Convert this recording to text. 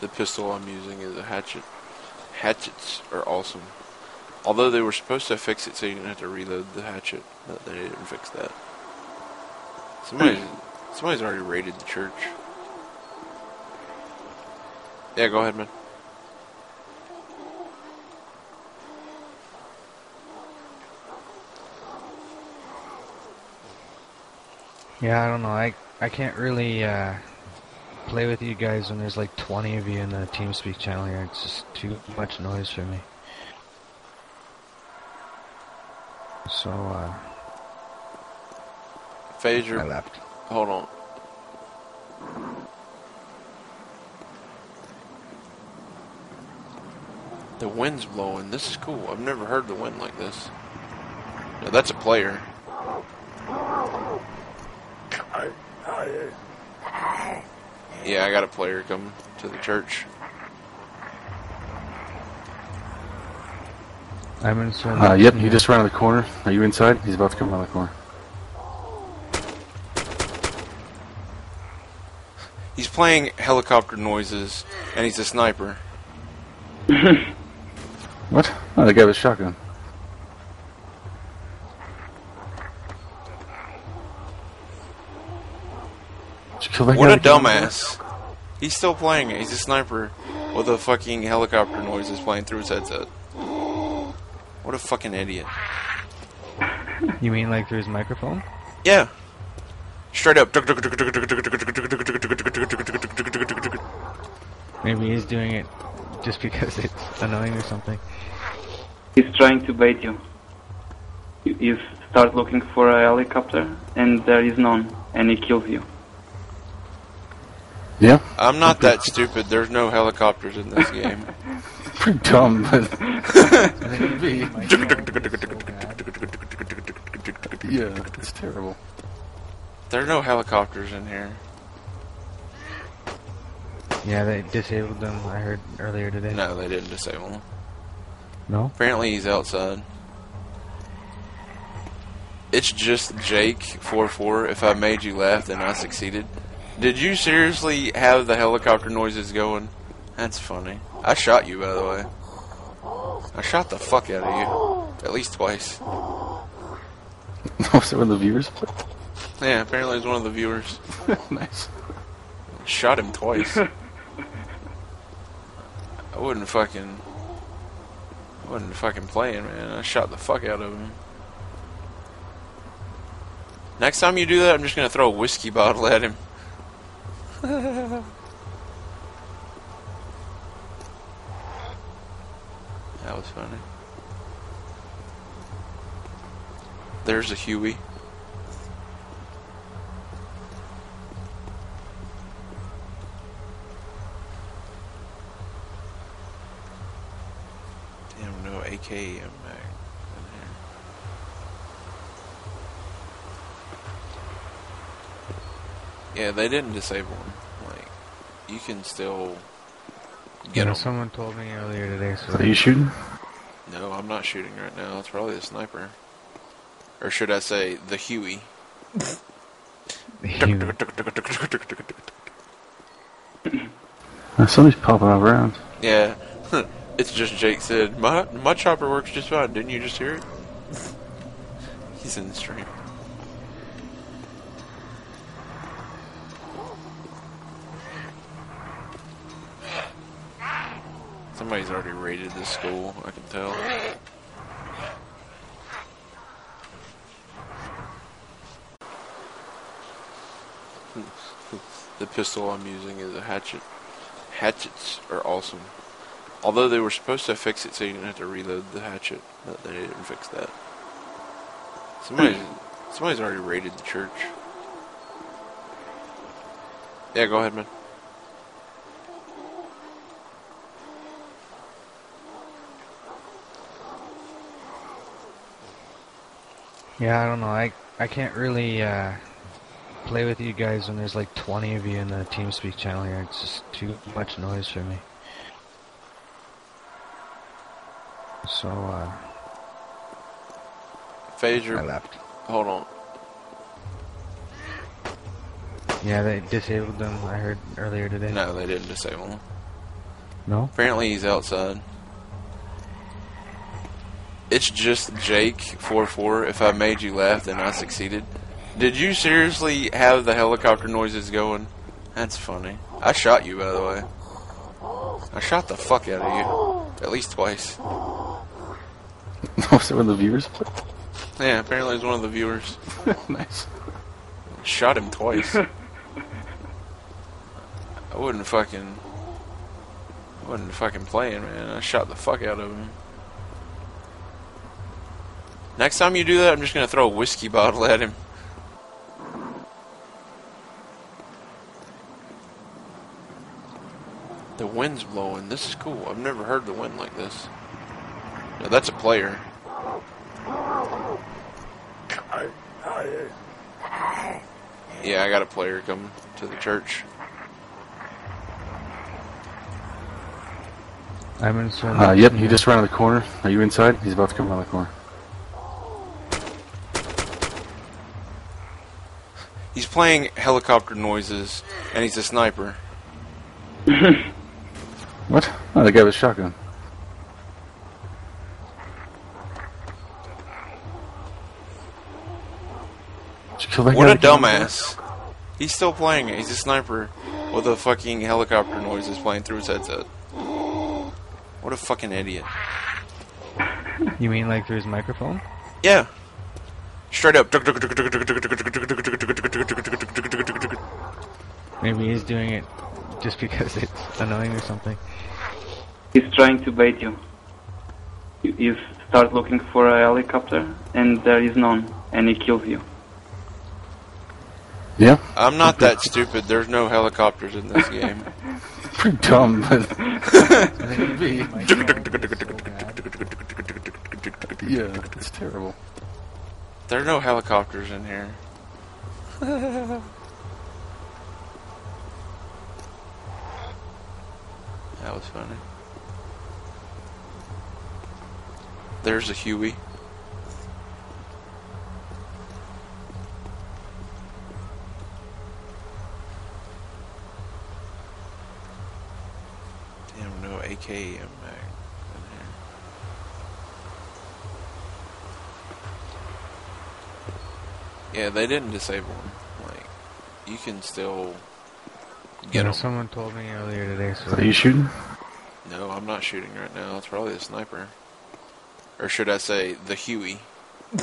The pistol I'm using is a hatchet. Hatchets are awesome. Although they were supposed to fix it so you didn't have to reload the hatchet, but they didn't fix that. Somebody's, somebody's already raided the church. Yeah, go ahead, man. Yeah, I don't know. I I can't really uh, play with you guys when there's like 20 of you in the TeamSpeak channel here. It's just too much noise for me. So uh, Phaser, I left. hold on. The wind's blowing. This is cool. I've never heard the wind like this. Yeah, that's a player. Yeah, I got a player coming to the church. I'm in some. Uh, yep, he just ran around the corner. Are you inside? He's about to come around the corner. He's playing helicopter noises, and he's a sniper. What? Oh, the guy with a shotgun. Did you kill that What a that came over dumbass. He's still playing it. He's a sniper with a fucking helicopter noise is playing through his headset. What a fucking idiot. You mean like through his microphone? Yeah. Straight up. Maybe he's doing it just because it's annoying or something. He's trying to bait you. You, you start looking for a helicopter, and there is none, and he kills you. Yeah, I'm not that stupid. There's no helicopters in this game. pretty dumb, but yeah, it's terrible. There are no helicopters in here. Yeah, they disabled them. I heard earlier today. No, they didn't disable them. No? Apparently he's outside. It's just Jake four four. If I made you laugh, then I succeeded. Did you seriously have the helicopter noises going? That's funny. I shot you, by the way. I shot the fuck out of you. At least twice. Was it one of the viewers? Yeah, apparently he's one of the viewers. nice. Shot him twice. I wouldn't fucking. I wasn't fucking playing, man. I shot the fuck out of him. Next time you do that, I'm just gonna throw a whiskey bottle at him. that was funny. There's a Huey. Damn, no AK in back in here. Yeah, they didn't disable him. Like, you can still get Yeah, him. someone told me earlier today. So Are you shooting? No, I'm not shooting right now. It's probably the sniper. Or should I say, the Huey. You- Uh, somebody's popping out around. Yeah, it's just Jake said, my, my chopper works just fine. Didn't you just hear it? He's in the stream. Somebody's already raided this school, I can tell. The pistol I'm using is a hatchet. Hatchets are awesome. Although they were supposed to fix it so you didn't have to reload the hatchet, but they didn't fix that. Somebody's, somebody's already raided the church. Yeah, go ahead, man. Yeah, I don't know. I I can't really uh, play with you guys when there's like 20 of you in the TeamSpeak channel here. It's just too much noise for me. So uh, I left. hold on. Yeah, they disabled them. I heard earlier today. No, they didn't disable them. No? Apparently he's outside. It's just Jake four four. If I made you laugh, then I succeeded. Did you seriously have the helicopter noises going? That's funny. I shot you, by the way. I shot the fuck out of you. At least twice. Was it one of the viewers? Yeah, apparently he's one of the viewers. nice. Shot him twice. I wouldn't fucking. I wasn't fucking playing, man. I shot the fuck out of him. Next time you do that, I'm just gonna throw a whiskey bottle at him. The wind's blowing. This is cool. I've never heard the wind like this. Now, that's a player. Yeah, I got a player coming to the church. I'm in some. Uh, yep, he just ran around the corner. Are you inside? He's about to come around the corner. He's playing helicopter noises, and he's a sniper. What? Oh, the guy with a shotgun. Did you kill that What a that came in there? dumbass. He's still playing it. He's a sniper with a fucking helicopter noise noises playing through his headset. What a fucking idiot. You mean like through his microphone? Yeah. Straight up. Maybe he's doing it just because it's annoying or something. He's trying to bait you. You, you start looking for a helicopter, and there is none, and he kills you. Yeah, I'm not that stupid. There's no helicopters in this game. pretty dumb, but yeah, it's terrible. There are no helicopters in here. that was funny. There's a Huey. Damn, no AKM mag in here. Yeah, they didn't disable him. Like, you can still get You know, him. someone told me earlier today. So Are you shooting? No, I'm not shooting right now. It's probably the sniper. Or should I say, the Huey.